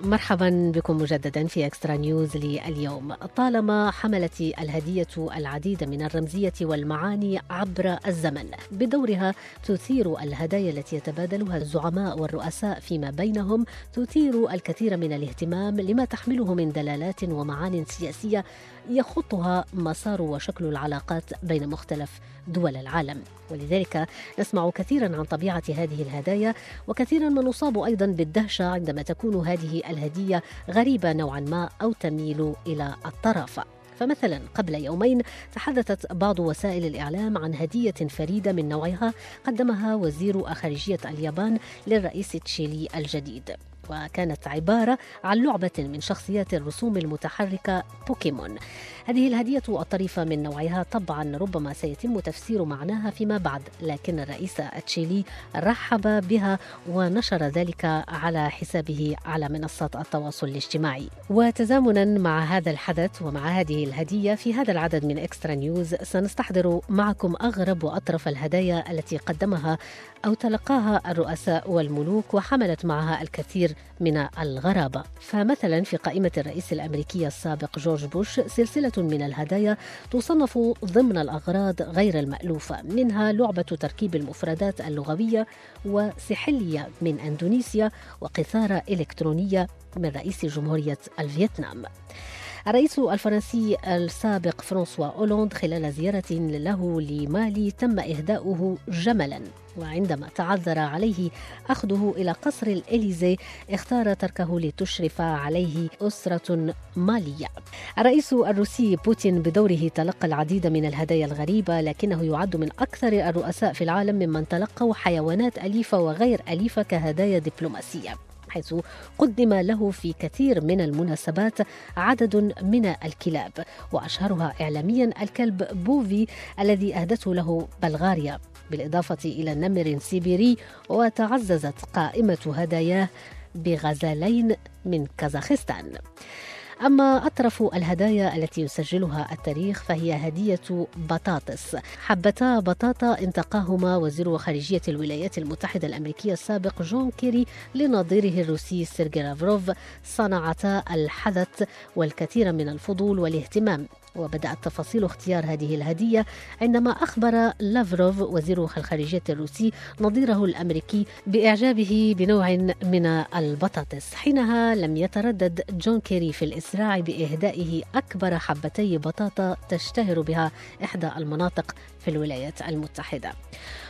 مرحبا بكم مجددا في اكسترا نيوز لليوم. طالما حملت الهدية العديد من الرمزية والمعاني عبر الزمن بدورها تثير الهدايا التي يتبادلها الزعماء والرؤساء فيما بينهم تثير الكثير من الاهتمام لما تحمله من دلالات ومعان سياسية يخطها مسار وشكل العلاقات بين مختلف دول العالم. ولذلك نسمع كثيرا عن طبيعة هذه الهدايا وكثيرا ما نصاب أيضا بالدهشة عندما تكون هذه الهدية غريبة نوعا ما أو تميل إلى الطرف. فمثلا قبل يومين تحدثت بعض وسائل الإعلام عن هدية فريدة من نوعها قدمها وزير خارجيه اليابان للرئيس تشيلي الجديد. وكانت عبارة عن لعبة من شخصيات الرسوم المتحركة بوكيمون. هذه الهدية الطريفة من نوعها طبعا ربما سيتم تفسير معناها فيما بعد لكن الرئيس التشيلي رحب بها ونشر ذلك على حسابه على منصات التواصل الاجتماعي. وتزامنا مع هذا الحدث ومع هذه الهدية في هذا العدد من اكسترا نيوز سنستحضر معكم أغرب وأطرف الهدايا التي قدمها أو تلقاها الرؤساء والملوك وحملت معها الكثير من الغرابة فمثلا في قائمة الرئيس الأمريكي السابق جورج بوش سلسلة من الهدايا تصنف ضمن الأغراض غير المألوفة منها لعبة تركيب المفردات اللغوية وسحلية من أندونيسيا وقيثارة إلكترونية من رئيس جمهورية الفيتنام. الرئيس الفرنسي السابق فرانسوا أولوند خلال زيارة له لمالي تم إهداؤه جملا. وعندما تعذر عليه أخذه إلى قصر الإليزي اختار تركه لتشرف عليه أسرة مالية. الرئيس الروسي بوتين بدوره تلقى العديد من الهدايا الغريبة لكنه يعد من أكثر الرؤساء في العالم ممن تلقوا حيوانات أليفة وغير أليفة كهدايا دبلوماسية. حيث قدم له في كثير من المناسبات عدد من الكلاب وأشهرها اعلاميا الكلب بوفي الذي أهدته له بلغاريا. بالإضافة إلى نمر سيبيري وتعززت قائمة هداياه بغزالين من كازاخستان. أما أطرف الهدايا التي يسجلها التاريخ فهي هدية بطاطس. حبتا بطاطا انتقاهما وزير خارجية الولايات المتحدة الأمريكية السابق جون كيري لنظيره الروسي سيرجي لافروف صنعتا الحدث والكثير من الفضول والاهتمام. وبدأت تفاصيل اختيار هذه الهدية عندما أخبر لافروف وزير الخارجية الروسي نظيره الأمريكي بإعجابه بنوع من البطاطس. حينها لم يتردد جون كيري في الإسراع بإهدائه أكبر حبتي بطاطا تشتهر بها إحدى المناطق في الولايات المتحدة.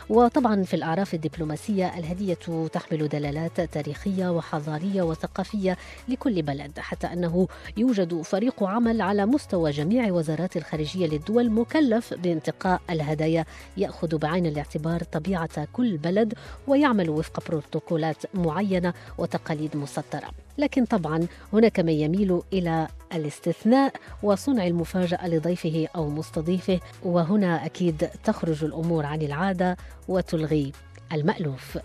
وطبعا في الأعراف الدبلوماسية الهدية تحمل دلالات تاريخية وحضارية وثقافية لكل بلد حتى أنه يوجد فريق عمل على مستوى جميع وزارات الخارجية للدول مكلف بانتقاء الهدايا. يأخذ بعين الاعتبار طبيعة كل بلد ويعمل وفق بروتوكولات معينة وتقاليد مسطرة. لكن طبعا هناك من يميل إلى الاستثناء وصنع المفاجأة لضيفه أو مستضيفه وهنا أكيد تخرج الأمور عن العادة وتلغي المألوف.